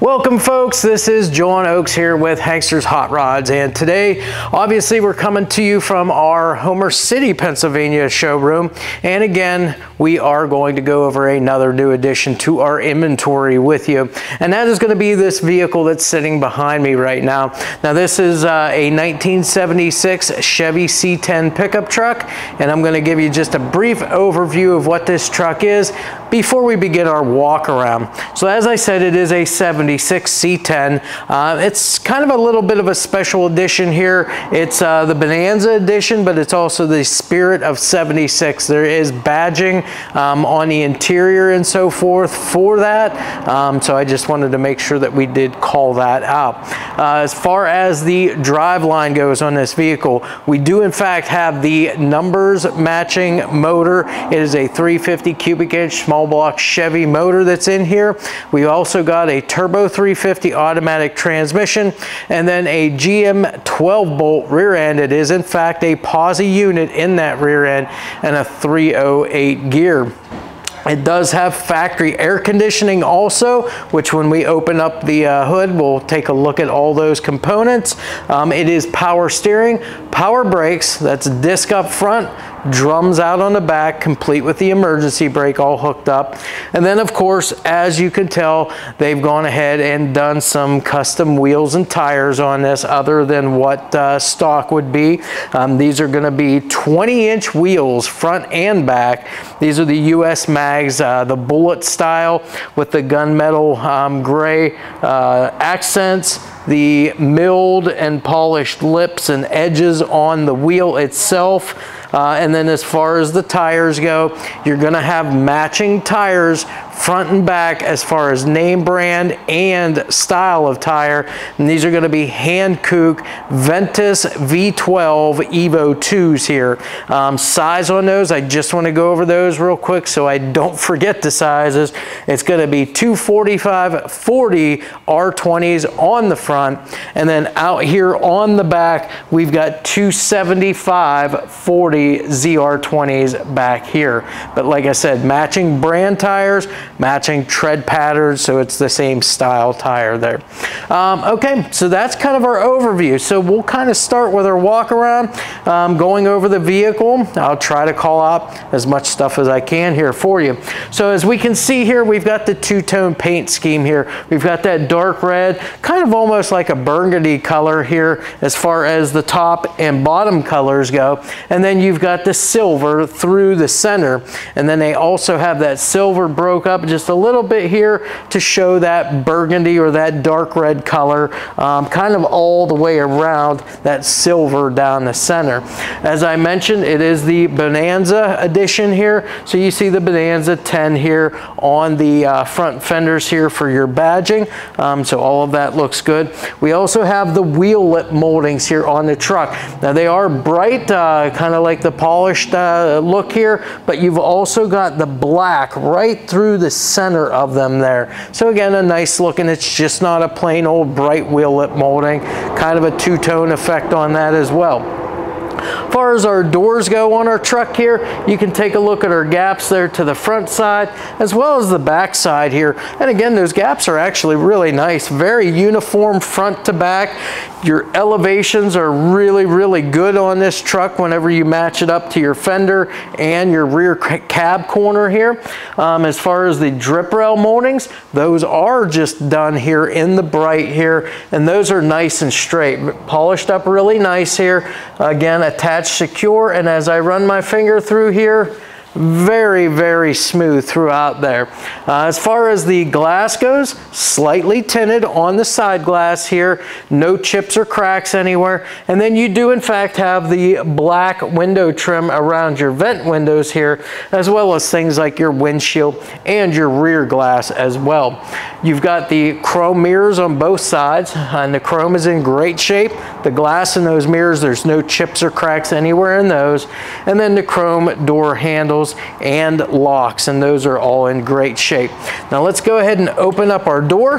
Welcome folks, this is John Oakes here with Hankster's Hot Rods and today obviously we're coming to you from our Homer City, Pennsylvania showroom and again we are going to go over another new addition to our inventory with you and that is going to be this vehicle that's sitting behind me right now. Now this is uh, a 1976 Chevy C10 pickup truck and I'm going to give you just a brief overview of what this truck is before we begin our walk around. So as I said it is a 76 C10. Uh, it's kind of a little bit of a special edition here. It's uh, the Bonanza edition, but it's also the Spirit of 76. There is badging um, on the interior and so forth for that. Um, so I just wanted to make sure that we did call that out. Uh, as far as the drive line goes on this vehicle, we do in fact have the numbers matching motor. It is a 350 cubic inch small block Chevy motor that's in here. We also got a turbo 350 automatic transmission and then a GM 12 bolt rear end. It is in fact a posi unit in that rear end and a 308 gear. It does have factory air conditioning also, which when we open up the uh, hood, we'll take a look at all those components. Um, it is power steering, power brakes, that's disc up front, drums out on the back, complete with the emergency brake all hooked up. And then of course, as you can tell, they've gone ahead and done some custom wheels and tires on this other than what uh, stock would be. Um, these are gonna be 20 inch wheels, front and back. These are the US mags, uh, the bullet style with the gunmetal um, gray uh, accents the milled and polished lips and edges on the wheel itself. Uh, and then as far as the tires go, you're gonna have matching tires front and back as far as name brand and style of tire. And these are gonna be Hankook Ventus V12 Evo 2s here. Um, size on those, I just wanna go over those real quick so I don't forget the sizes. It's gonna be 245 40 R20s on the front. And then out here on the back, we've got 275 40 ZR20s back here. But like I said, matching brand tires, matching tread patterns, so it's the same style tire there. Um, okay, so that's kind of our overview. So we'll kind of start with our walk around, um, going over the vehicle. I'll try to call out as much stuff as I can here for you. So as we can see here, we've got the two-tone paint scheme here. We've got that dark red, kind of almost like a burgundy color here as far as the top and bottom colors go. And then you've got the silver through the center. And then they also have that silver broke up just a little bit here to show that burgundy or that dark red color um, kind of all the way around that silver down the center. As I mentioned, it is the Bonanza edition here. So you see the Bonanza 10 here on the uh, front fenders here for your badging. Um, so all of that looks good. We also have the wheel lip moldings here on the truck. Now they are bright, uh, kind of like the polished uh, look here, but you've also got the black right through the center of them there. So again, a nice looking, it's just not a plain old bright wheel lip molding, kind of a two-tone effect on that as well. As far as our doors go on our truck here, you can take a look at our gaps there to the front side as well as the back side here. And again, those gaps are actually really nice, very uniform front to back. Your elevations are really, really good on this truck whenever you match it up to your fender and your rear cab corner here. Um, as far as the drip rail moldings, those are just done here in the bright here, and those are nice and straight, polished up really nice here. Again, attached secure, and as I run my finger through here, very, very smooth throughout there. Uh, as far as the glass goes, slightly tinted on the side glass here, no chips or cracks anywhere. And then you do in fact have the black window trim around your vent windows here, as well as things like your windshield and your rear glass as well. You've got the chrome mirrors on both sides, and the chrome is in great shape. The glass in those mirrors, there's no chips or cracks anywhere in those. And then the chrome door handles and locks, and those are all in great shape. Now let's go ahead and open up our door,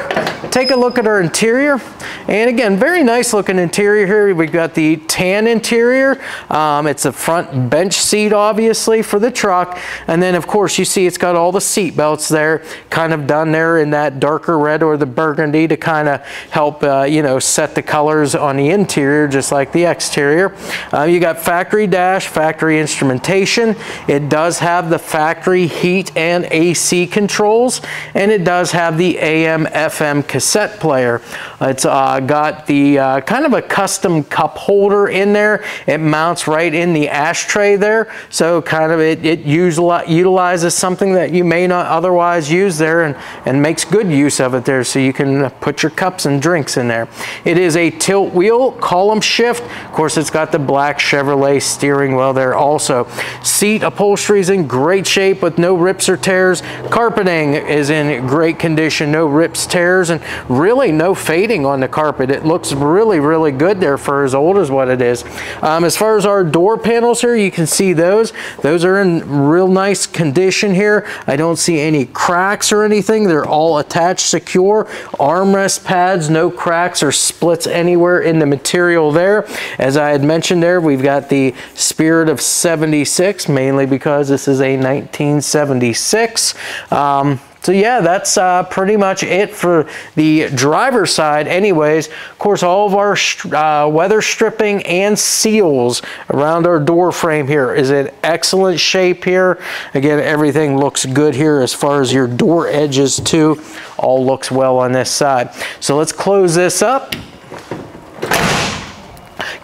take a look at our interior. And again, very nice looking interior here. We've got the tan interior. Um, it's a front bench seat, obviously, for the truck. And then, of course, you see it's got all the seat belts there, kind of done there in that darker red or the burgundy to kind of help, uh, you know, set the colors on the interior, just like the exterior. Uh, you got factory dash, factory instrumentation. It does have the factory heat and AC controls, and it does have the AM FM cassette player. It's uh, got the uh, kind of a custom cup holder in there. It mounts right in the ashtray there. So kind of it, it utilizes something that you may not otherwise use there and, and makes good use of it there. So you can put your cups and drinks in there. It is a tilt wheel column shift. Of course, it's got the black Chevrolet steering wheel there also. Seat upholstery is in great shape with no rips or tears. Carpeting is in great condition, no rips, tears, and really no fading on the carpet. It looks really, really good there for as old as what it is. Um, as far as our door panels here, you can see those. Those are in real nice condition here. I don't see any cracks or anything. They're all attached secure. Armrest pads, no cracks or splits anywhere in the material there. As I had mentioned there, we've got the Spirit of 76, mainly because this is a 1976. Um, so yeah, that's uh, pretty much it for the driver side anyways. Of course, all of our uh, weather stripping and seals around our door frame here is in excellent shape here. Again, everything looks good here as far as your door edges too. All looks well on this side. So let's close this up.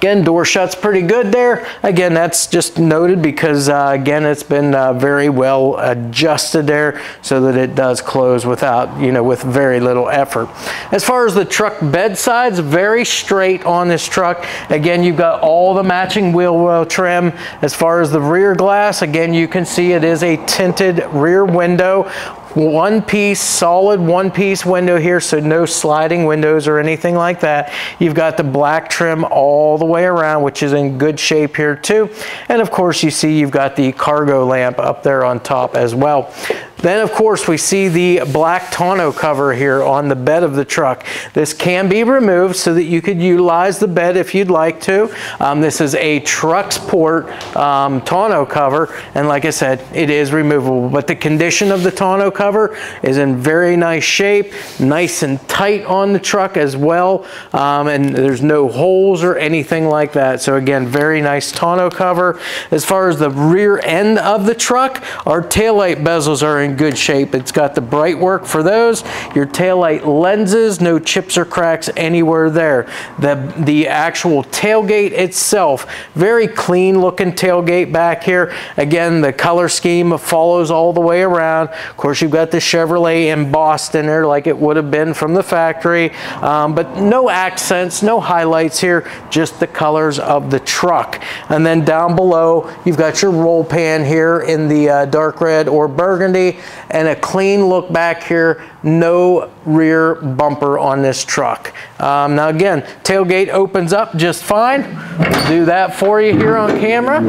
Again, door shuts pretty good there. Again, that's just noted because, uh, again, it's been uh, very well adjusted there so that it does close without, you know, with very little effort. As far as the truck bed sides, very straight on this truck. Again, you've got all the matching wheel well trim. As far as the rear glass, again, you can see it is a tinted rear window one piece, solid one piece window here, so no sliding windows or anything like that. You've got the black trim all the way around, which is in good shape here too. And of course you see you've got the cargo lamp up there on top as well. Then of course we see the black tonneau cover here on the bed of the truck. This can be removed so that you could utilize the bed if you'd like to. Um, this is a TruXport um, tonneau cover and like I said it is removable but the condition of the tonneau cover is in very nice shape, nice and tight on the truck as well um, and there's no holes or anything like that. So again very nice tonneau cover. As far as the rear end of the truck our taillight bezels are in in good shape. It's got the bright work for those. Your taillight lenses, no chips or cracks anywhere there. The, the actual tailgate itself, very clean looking tailgate back here. Again, the color scheme follows all the way around. Of course, you've got the Chevrolet embossed in there like it would have been from the factory, um, but no accents, no highlights here, just the colors of the truck. And then down below, you've got your roll pan here in the uh, dark red or burgundy and a clean look back here, no rear bumper on this truck. Um, now again, tailgate opens up just fine. We'll do that for you here on camera.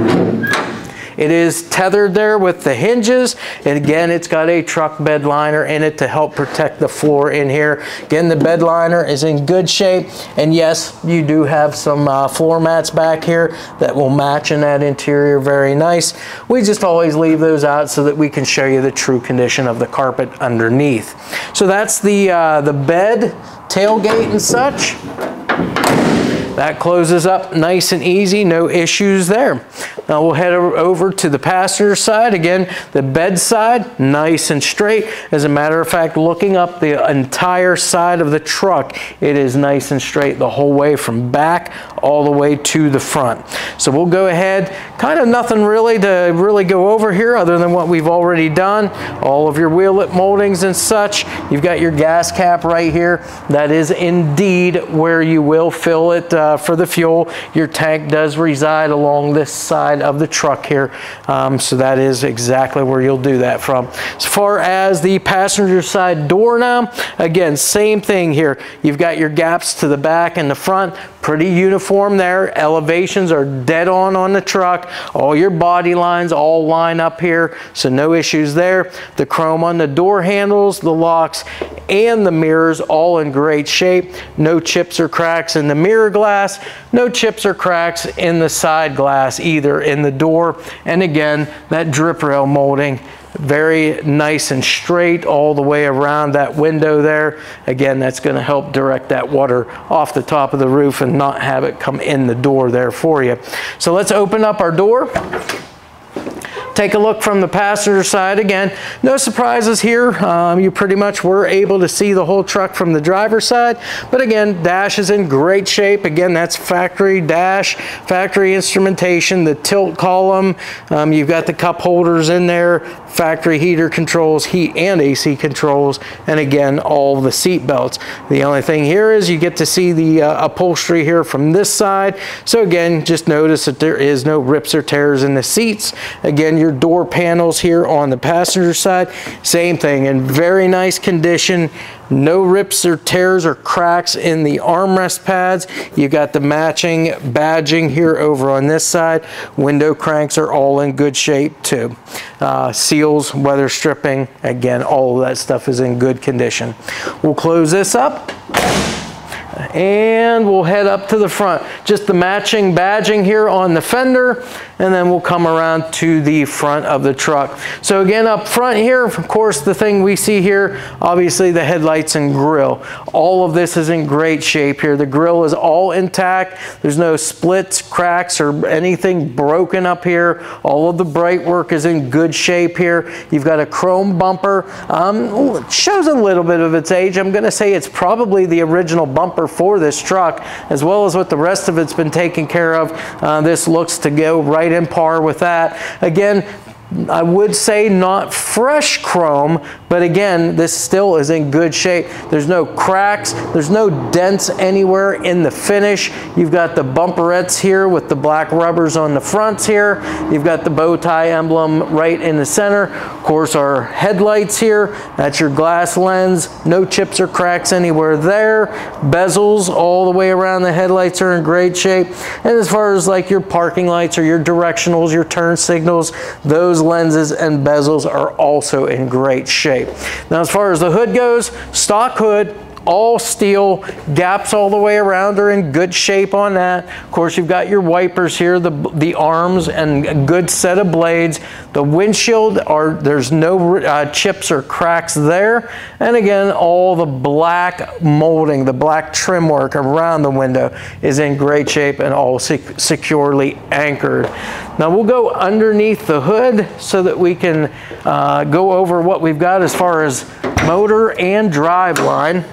It is tethered there with the hinges. And again, it's got a truck bed liner in it to help protect the floor in here. Again, the bed liner is in good shape. And yes, you do have some uh, floor mats back here that will match in that interior very nice. We just always leave those out so that we can show you the true condition of the carpet underneath. So that's the, uh, the bed, tailgate and such. That closes up nice and easy, no issues there. Now we'll head over to the passenger side. Again, the bed side, nice and straight. As a matter of fact, looking up the entire side of the truck, it is nice and straight the whole way from back all the way to the front. So we'll go ahead, kind of nothing really to really go over here other than what we've already done. All of your wheel lip moldings and such. You've got your gas cap right here. That is indeed where you will fill it uh, for the fuel. Your tank does reside along this side of the truck here. Um, so that is exactly where you'll do that from. As far as the passenger side door now, again, same thing here. You've got your gaps to the back and the front, pretty uniform there. Elevations are dead on on the truck. All your body lines all line up here, so no issues there. The chrome on the door handles, the locks, and the mirrors all in great shape. No chips or cracks in the mirror glass, no chips or cracks in the side glass either in the door. And again, that drip rail molding very nice and straight all the way around that window there. Again, that's going to help direct that water off the top of the roof and not have it come in the door there for you. So let's open up our door. Take a look from the passenger side again. No surprises here. Um, you pretty much were able to see the whole truck from the driver's side. But again, dash is in great shape. Again, that's factory dash, factory instrumentation, the tilt column. Um, you've got the cup holders in there, factory heater controls, heat and AC controls, and again, all the seat belts. The only thing here is you get to see the uh, upholstery here from this side. So again, just notice that there is no rips or tears in the seats. Again, your door panels here on the passenger side, same thing in very nice condition. No rips or tears or cracks in the armrest pads. You got the matching badging here over on this side. Window cranks are all in good shape too. Uh, seals, weather stripping, again, all of that stuff is in good condition. We'll close this up and we'll head up to the front. Just the matching badging here on the fender and then we'll come around to the front of the truck. So again, up front here, of course, the thing we see here, obviously the headlights and grill. All of this is in great shape here. The grill is all intact. There's no splits, cracks, or anything broken up here. All of the bright work is in good shape here. You've got a chrome bumper. Um, shows a little bit of its age. I'm gonna say it's probably the original bumper for this truck, as well as what the rest of it's been taken care of. Uh, this looks to go right right in par with that. Again, I would say not fresh chrome, but again, this still is in good shape. There's no cracks, there's no dents anywhere in the finish. You've got the bumperettes here with the black rubbers on the fronts here. You've got the bow tie emblem right in the center. Of course, our headlights here, that's your glass lens. No chips or cracks anywhere there. Bezels all the way around the headlights are in great shape. And as far as like your parking lights or your directionals, your turn signals, those lenses and bezels are also in great shape. Now as far as the hood goes, stock hood, all steel, gaps all the way around are in good shape on that. Of course, you've got your wipers here, the, the arms, and a good set of blades. The windshield, are there's no uh, chips or cracks there. And again, all the black molding, the black trim work around the window is in great shape and all sec securely anchored. Now we'll go underneath the hood so that we can uh, go over what we've got as far as motor and drive line.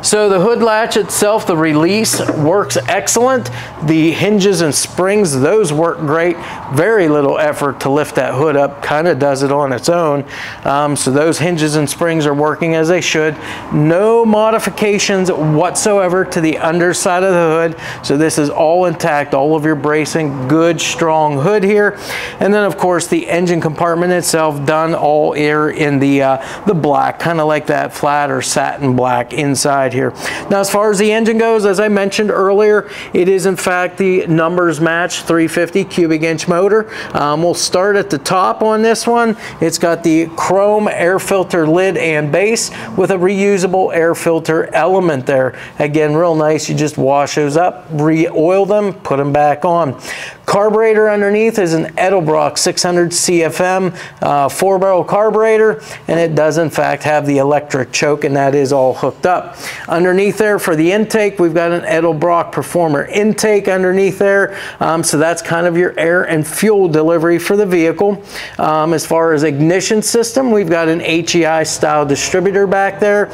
So the hood latch itself, the release works excellent. The hinges and springs, those work great. Very little effort to lift that hood up, kind of does it on its own. Um, so those hinges and springs are working as they should. No modifications whatsoever to the underside of the hood. So this is all intact, all of your bracing, good strong hood here. And then of course the engine compartment itself done all air in the, uh, the black, kind of like that flat or satin black inside side here. Now as far as the engine goes, as I mentioned earlier, it is in fact the numbers match 350 cubic inch motor. Um, we'll start at the top on this one. It's got the chrome air filter lid and base with a reusable air filter element there. Again, real nice. You just wash those up, re-oil them, put them back on. Carburetor underneath is an Edelbrock 600 CFM uh, four barrel carburetor and it does in fact have the electric choke and that is all hooked up. Underneath there for the intake we've got an Edelbrock Performer intake underneath there um, so that's kind of your air and fuel delivery for the vehicle. Um, as far as ignition system we've got an HEI style distributor back there.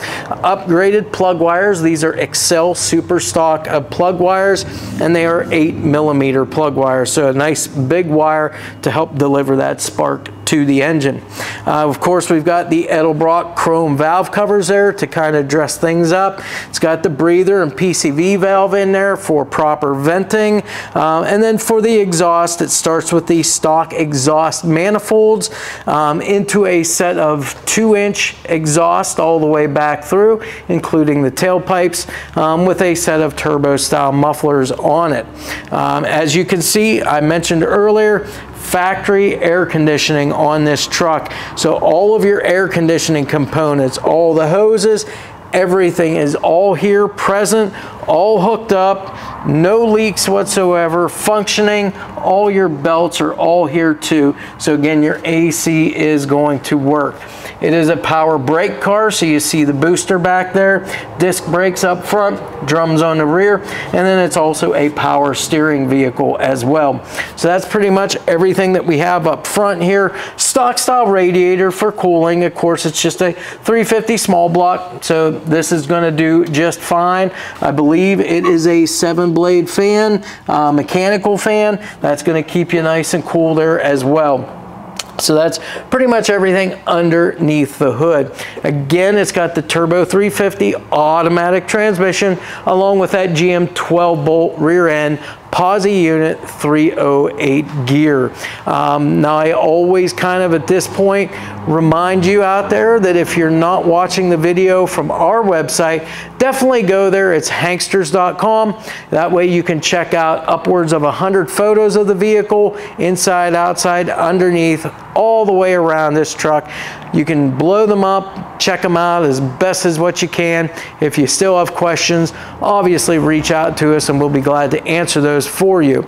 Upgraded plug wires these are Accel super stock uh, plug wires and they are 8 millimeter plug wires. So a nice big wire to help deliver that spark to the engine. Uh, of course, we've got the Edelbrock chrome valve covers there to kind of dress things up. It's got the breather and PCV valve in there for proper venting. Uh, and then for the exhaust, it starts with the stock exhaust manifolds um, into a set of two inch exhaust all the way back through, including the tailpipes um, with a set of turbo style mufflers on it. Um, as you can see, I mentioned earlier, factory air conditioning on this truck. So all of your air conditioning components, all the hoses, everything is all here present, all hooked up, no leaks whatsoever, functioning. All your belts are all here too. So again, your AC is going to work. It is a power brake car, so you see the booster back there, disc brakes up front, drums on the rear, and then it's also a power steering vehicle as well. So that's pretty much everything that we have up front here. Stock style radiator for cooling. Of course, it's just a 350 small block, so this is gonna do just fine. I believe it is a seven blade fan, uh, mechanical fan. That's gonna keep you nice and cool there as well. So that's pretty much everything underneath the hood. Again, it's got the Turbo 350 automatic transmission along with that GM 12 bolt rear end Posi unit 308 gear. Um, now I always kind of at this point remind you out there that if you're not watching the video from our website, definitely go there. It's hanksters.com. That way you can check out upwards of 100 photos of the vehicle, inside, outside, underneath, all the way around this truck. You can blow them up, check them out as best as what you can. If you still have questions, obviously reach out to us and we'll be glad to answer those for you.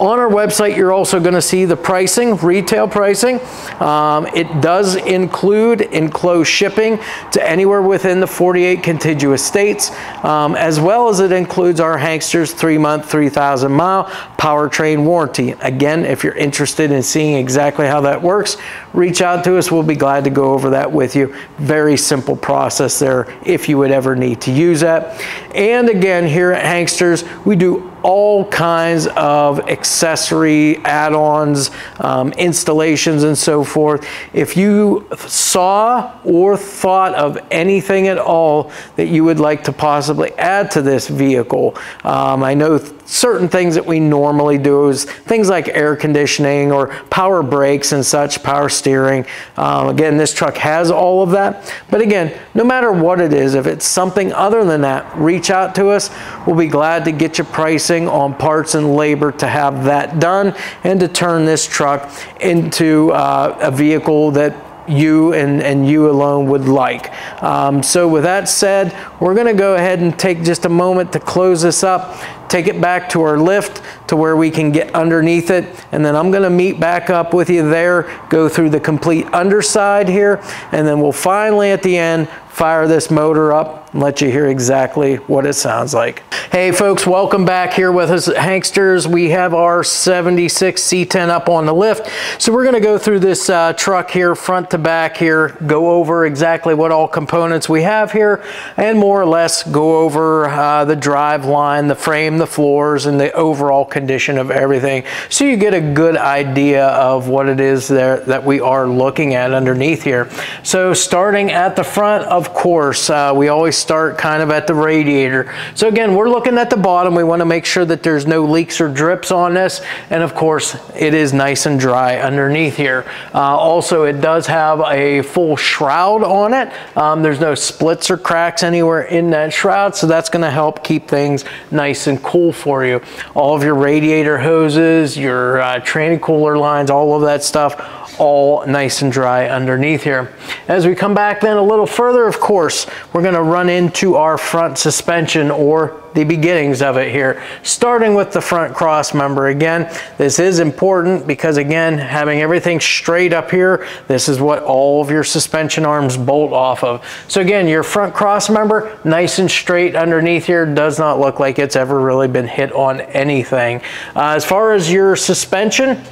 On our website, you're also going to see the pricing, retail pricing. Um, it does include enclosed shipping to anywhere within the 48 contiguous states, um, as well as it includes our Hanksters three-month, 3,000 mile powertrain warranty. Again, if you're interested in seeing exactly how that works, reach out to us. We'll be glad to go over that with you. Very simple process there if you would ever need to use that. And again, here at Hanksters, we do all kinds of accessory add-ons, um, installations, and so forth. If you saw or thought of anything at all that you would like to possibly add to this vehicle, um, I know certain things that we normally do is things like air conditioning or power brakes and such, power steering. Um, again, this truck has all of that. But again, no matter what it is, if it's something other than that, reach out to us. We'll be glad to get you on parts and labor to have that done and to turn this truck into uh, a vehicle that you and, and you alone would like. Um, so with that said, we're gonna go ahead and take just a moment to close this up, take it back to our lift to where we can get underneath it, and then I'm gonna meet back up with you there, go through the complete underside here, and then we'll finally at the end fire this motor up and let you hear exactly what it sounds like. Hey folks, welcome back here with us at Hanksters. We have our 76 C10 up on the lift. So we're gonna go through this uh, truck here, front to back here, go over exactly what all components we have here, and more or less go over uh, the drive line, the frame, the floors, and the overall condition of everything. So you get a good idea of what it is there that we are looking at underneath here. So starting at the front, of course, uh, we always start kind of at the radiator. So again, we're looking at the bottom. We want to make sure that there's no leaks or drips on this. And of course, it is nice and dry underneath here. Uh, also, it does have a full shroud on it. Um, there's no splits or cracks anywhere in that shroud. So that's going to help keep things nice and cool for you. All of your radiator hoses, your uh, training cooler lines, all of that stuff all nice and dry underneath here. As we come back then a little further, of course, we're gonna run into our front suspension or the beginnings of it here, starting with the front cross member. Again, this is important because again, having everything straight up here, this is what all of your suspension arms bolt off of. So again, your front cross member, nice and straight underneath here, does not look like it's ever really been hit on anything. Uh, as far as your suspension,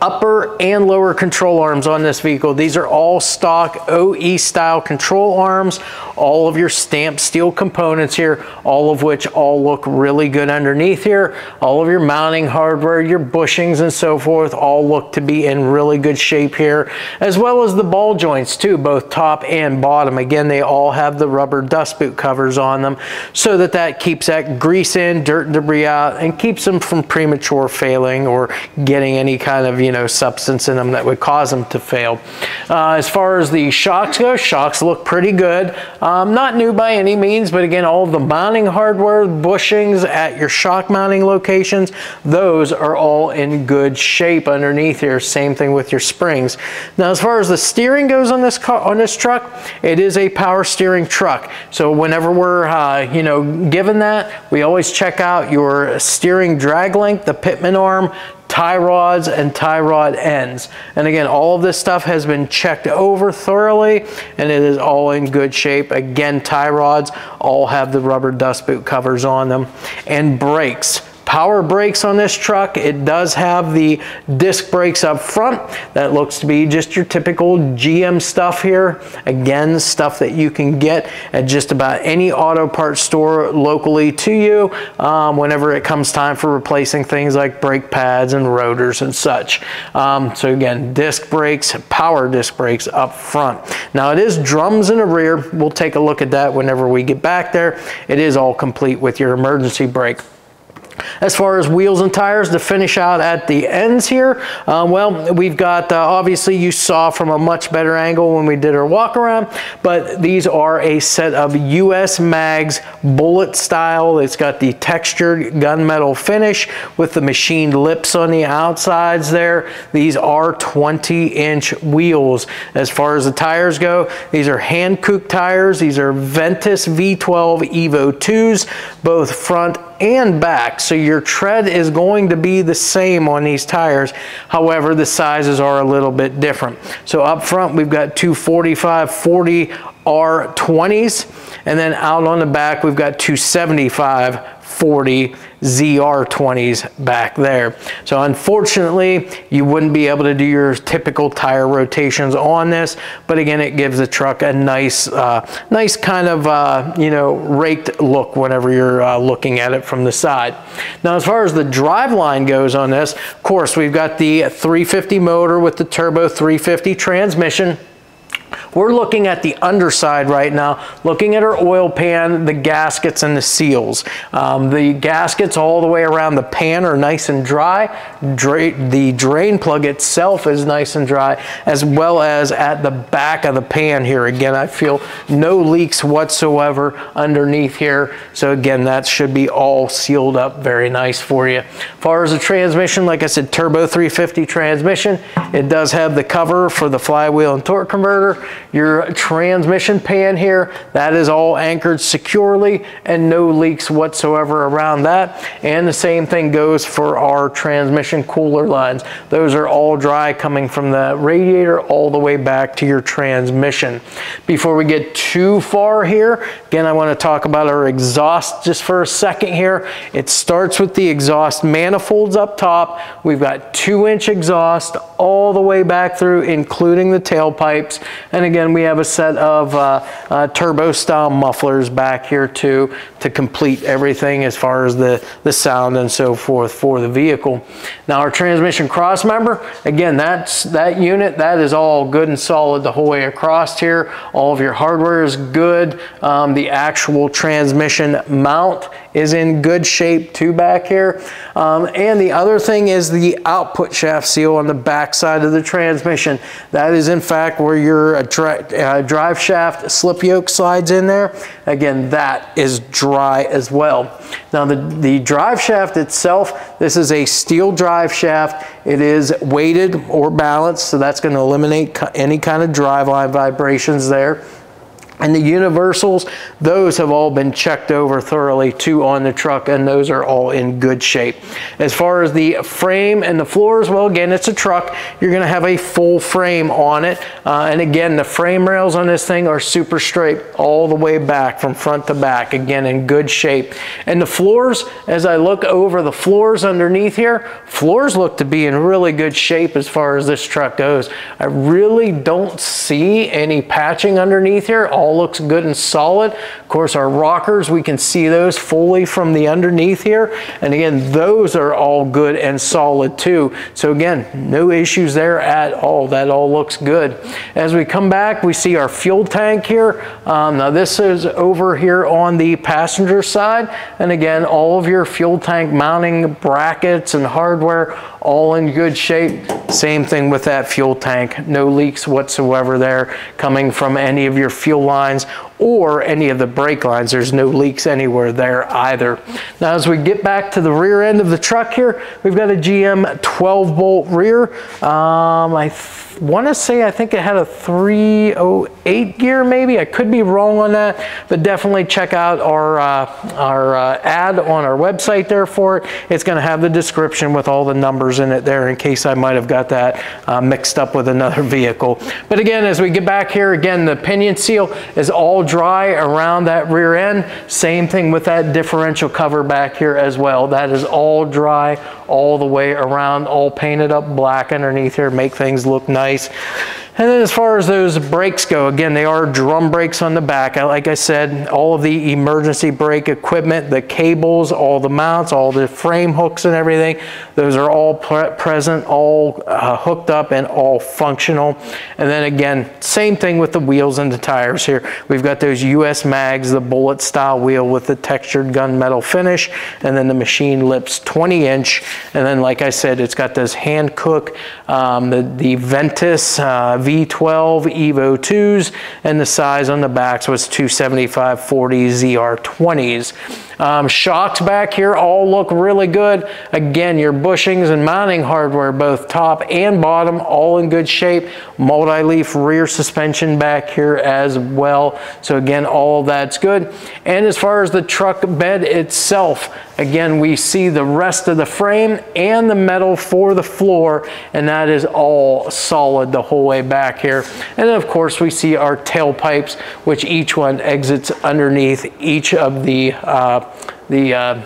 upper and lower control arms on this vehicle. These are all stock OE style control arms, all of your stamped steel components here, all of which all look really good underneath here. All of your mounting hardware, your bushings and so forth, all look to be in really good shape here, as well as the ball joints too, both top and bottom. Again, they all have the rubber dust boot covers on them so that that keeps that grease in, dirt and debris out, and keeps them from premature failing or getting any kind of, you know, substance in them that would cause them to fail. Uh, as far as the shocks go, shocks look pretty good. Um, not new by any means, but again, all the mounting hardware, bushings at your shock mounting locations, those are all in good shape underneath here. Same thing with your springs. Now, as far as the steering goes on this car, on this truck, it is a power steering truck. So whenever we're, uh, you know, given that, we always check out your steering drag link, the pitman arm, tie rods and tie rod ends. And again, all of this stuff has been checked over thoroughly and it is all in good shape. Again, tie rods all have the rubber dust boot covers on them. And brakes power brakes on this truck. It does have the disc brakes up front. That looks to be just your typical GM stuff here. Again, stuff that you can get at just about any auto parts store locally to you um, whenever it comes time for replacing things like brake pads and rotors and such. Um, so again, disc brakes, power disc brakes up front. Now it is drums in the rear. We'll take a look at that whenever we get back there. It is all complete with your emergency brake. As far as wheels and tires to finish out at the ends here, um, well, we've got, uh, obviously you saw from a much better angle when we did our walk around, but these are a set of US Mags bullet style. It's got the textured gunmetal finish with the machined lips on the outsides there. These are 20 inch wheels. As far as the tires go, these are Hankook tires. These are Ventus V12 Evo 2s, both front and back. So your tread is going to be the same on these tires. However, the sizes are a little bit different. So up front, we've got two 45 40 R20s. And then out on the back, we've got two 75 40 ZR20s back there. So unfortunately, you wouldn't be able to do your typical tire rotations on this, but again, it gives the truck a nice, uh, nice kind of, uh, you know, raked look whenever you're uh, looking at it from the side. Now, as far as the drive line goes on this, of course, we've got the 350 motor with the turbo 350 transmission. We're looking at the underside right now, looking at our oil pan, the gaskets and the seals. Um, the gaskets all the way around the pan are nice and dry. Dra the drain plug itself is nice and dry, as well as at the back of the pan here. Again, I feel no leaks whatsoever underneath here. So again, that should be all sealed up very nice for you. As far as the transmission, like I said, turbo 350 transmission. It does have the cover for the flywheel and torque converter. Your transmission pan here, that is all anchored securely and no leaks whatsoever around that. And the same thing goes for our transmission cooler lines. Those are all dry coming from the radiator all the way back to your transmission. Before we get too far here, again, I want to talk about our exhaust just for a second here. It starts with the exhaust manifolds up top. We've got two inch exhaust all the way back through, including the tailpipes. And again, we have a set of uh, uh, turbo style mufflers back here too to complete everything as far as the, the sound and so forth for the vehicle. Now our transmission cross member, again, that's that unit, that is all good and solid the whole way across here. All of your hardware is good. Um, the actual transmission mount is in good shape too back here. Um, and the other thing is the output shaft seal on the back side of the transmission. That is in fact where your uh, uh, drive shaft slip yoke slides in there. Again, that is dry as well. Now the, the drive shaft itself, this is a steel drive shaft. It is weighted or balanced, so that's going to eliminate any kind of drive line vibrations there. And the universals, those have all been checked over thoroughly too on the truck and those are all in good shape. As far as the frame and the floors, well again, it's a truck. You're gonna have a full frame on it. Uh, and again, the frame rails on this thing are super straight all the way back from front to back, again in good shape. And the floors, as I look over the floors underneath here, floors look to be in really good shape as far as this truck goes. I really don't see any patching underneath here. All all looks good and solid. Of course, our rockers, we can see those fully from the underneath here. And again, those are all good and solid too. So again, no issues there at all. That all looks good. As we come back, we see our fuel tank here. Um, now this is over here on the passenger side. And again, all of your fuel tank mounting brackets and hardware all in good shape. Same thing with that fuel tank. No leaks whatsoever there coming from any of your fuel lines or any of the brake lines. There's no leaks anywhere there either. Now as we get back to the rear end of the truck here, we've got a GM 12 bolt rear. Um, I want to say I think it had a 308 gear maybe. I could be wrong on that, but definitely check out our, uh, our uh, ad on our website there for it. It's going to have the description with all the numbers in it there in case I might have got that uh, mixed up with another vehicle. But again, as we get back here, again, the pinion seal is all dry around that rear end. Same thing with that differential cover back here as well. That is all dry all the way around, all painted up black underneath here, make things look nice place. And then as far as those brakes go, again, they are drum brakes on the back. Like I said, all of the emergency brake equipment, the cables, all the mounts, all the frame hooks and everything, those are all pre present, all uh, hooked up and all functional. And then again, same thing with the wheels and the tires here. We've got those US mags, the bullet style wheel with the textured gunmetal finish, and then the machine lips 20 inch. And then like I said, it's got this Hankook, um, the, the Ventus, uh, V12 Evo 2s, and the size on the backs was 275 40 ZR20s. Um, shocks back here all look really good. Again, your bushings and mounting hardware, both top and bottom, all in good shape. Multi-leaf rear suspension back here as well. So again, all that's good. And as far as the truck bed itself, again, we see the rest of the frame and the metal for the floor, and that is all solid the whole way back here. And then of course, we see our tailpipes, which each one exits underneath each of the uh, the uh,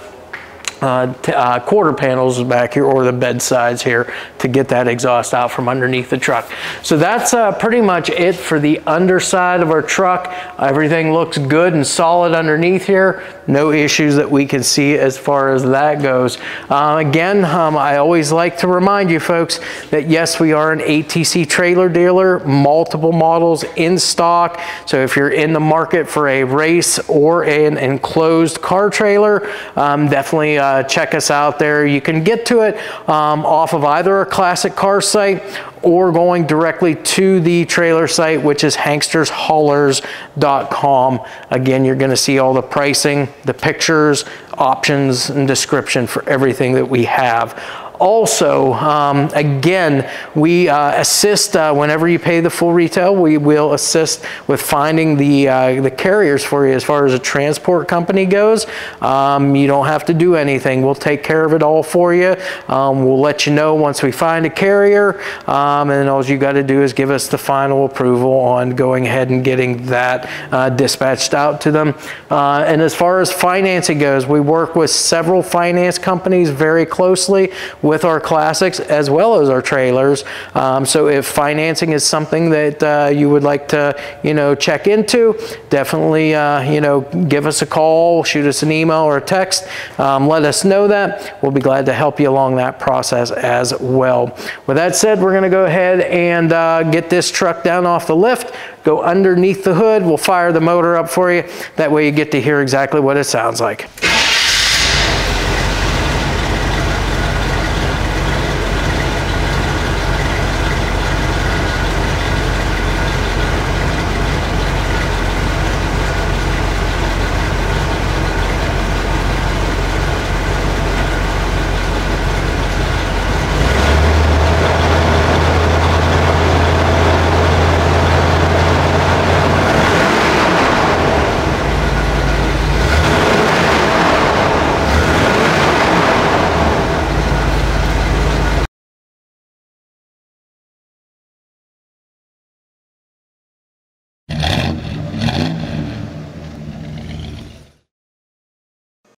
uh, uh, uh, quarter panels back here or the bed sides here to get that exhaust out from underneath the truck. So that's uh, pretty much it for the underside of our truck. Everything looks good and solid underneath here. No issues that we can see as far as that goes. Uh, again, um, I always like to remind you folks that yes, we are an ATC trailer dealer, multiple models in stock. So if you're in the market for a race or an enclosed car trailer, um, definitely uh, check us out there. You can get to it um, off of either a classic car site or going directly to the trailer site, which is hankstershaulers.com. Again, you're gonna see all the pricing, the pictures, options, and description for everything that we have also, um, again, we uh, assist uh, whenever you pay the full retail, we will assist with finding the, uh, the carriers for you as far as a transport company goes. Um, you don't have to do anything. We'll take care of it all for you. Um, we'll let you know once we find a carrier, um, and all you got to do is give us the final approval on going ahead and getting that uh, dispatched out to them. Uh, and as far as financing goes, we work with several finance companies very closely with our classics as well as our trailers. Um, so if financing is something that uh, you would like to, you know, check into, definitely, uh, you know, give us a call, shoot us an email or a text. Um, let us know that. We'll be glad to help you along that process as well. With that said, we're going to go ahead and uh, get this truck down off the lift, go underneath the hood. We'll fire the motor up for you. That way you get to hear exactly what it sounds like.